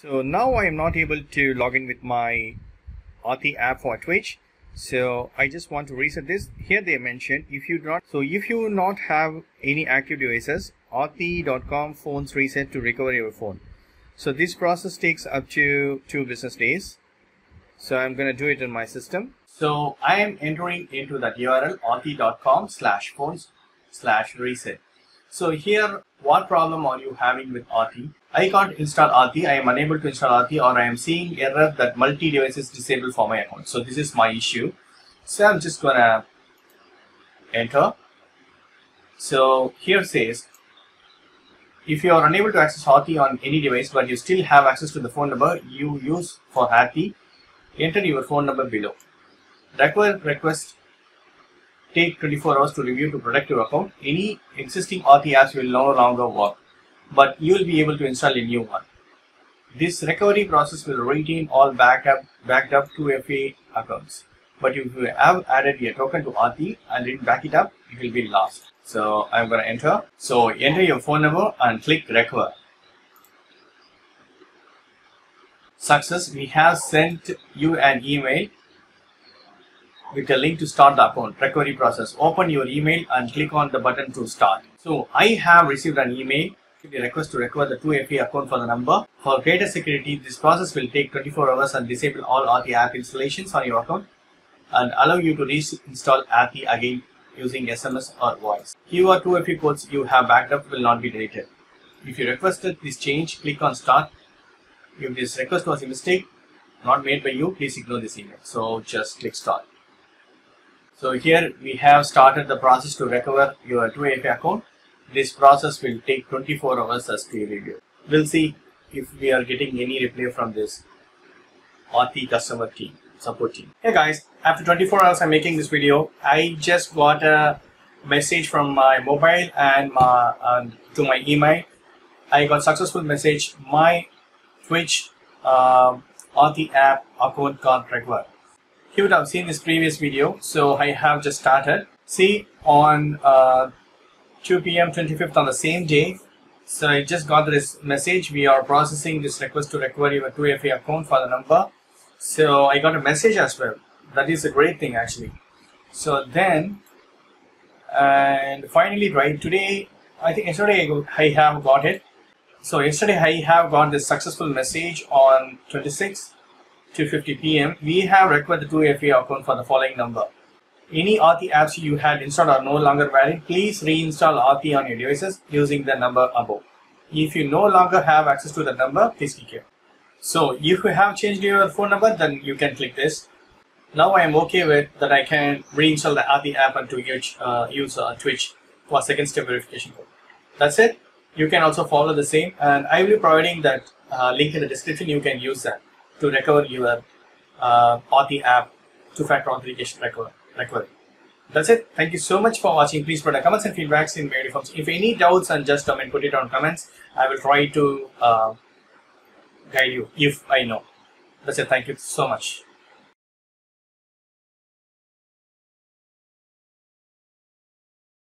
So now I am not able to log in with my Authy app for Twitch. So I just want to reset this. Here they mentioned if you do not so if you not have any active devices, Authy.com phones reset to recover your phone. So this process takes up to two business days. So I'm going to do it in my system. So I am entering into that URL authy.com slash phones slash reset. So here, what problem are you having with Authy? I can't install Authy. I am unable to install Authy or I am seeing error that multi-device is disabled for my account. So this is my issue. So I'm just gonna enter. So here says, if you are unable to access Authy on any device but you still have access to the phone number you use for Authy, enter your phone number below. Require request take 24 hours to review to protect your account. Any existing Authy apps will no longer work, but you will be able to install a new one. This recovery process will retain all backup, backed up 2FA accounts. But if you have added a token to Authy and didn't back it up, it will be lost. So I'm going to enter. So enter your phone number and click recover. Success, we have sent you an email with a link to start the account recovery process. Open your email and click on the button to start. So I have received an email a request to recover the 2FA account for the number. For greater security, this process will take 24 hours and disable all Authy app installations on your account and allow you to reinstall Authy again using SMS or voice. QR 2FA codes you have backed up will not be deleted. If you requested this change, click on start. If this request was a mistake, not made by you, please ignore this email. So just click start. So here we have started the process to recover your 2FA account. This process will take 24 hours as peer review. We'll see if we are getting any reply from this Authy customer team, support team. Hey guys, after 24 hours I'm making this video. I just got a message from my mobile and my, uh, to my email. I got successful message. My Twitch uh, app account got recovered you would have seen this previous video so I have just started. See on uh, 2 p.m 25th on the same day so I just got this message. We are processing this request to recover your 2FA account for the number. So I got a message as well. That is a great thing actually. So then and finally right today I think yesterday I have got it. So yesterday I have got this successful message on 26 2.50 p.m., we have recovered the 2FA account for the following number. Any Authy apps you had installed are no longer valid. Please reinstall Authy on your devices using the number above. If you no longer have access to the number, please click here. So if you have changed your phone number, then you can click this. Now I am okay with that I can reinstall the Authy app and to uh, use uh, Twitch for second step verification code. That's it. You can also follow the same and I will be providing that uh, link in the description. You can use that to recover your uh, Authy app two-factor authentication recover, recovery. That's it. Thank you so much for watching. Please put a comments and feedbacks in my forms. If any doubts and just comment, put it on comments. I will try to uh, guide you if I know. That's it. Thank you so much.